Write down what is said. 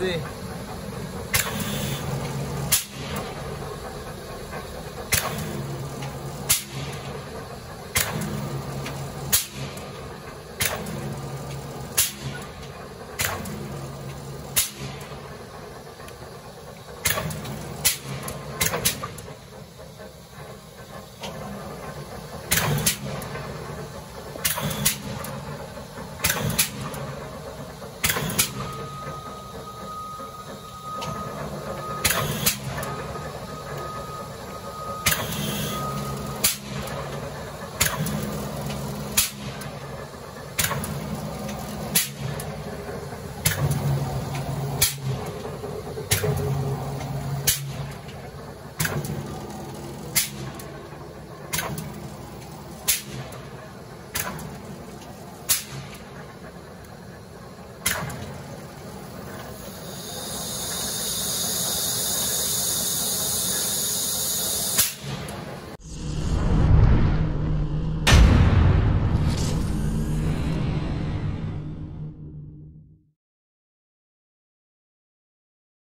Sí.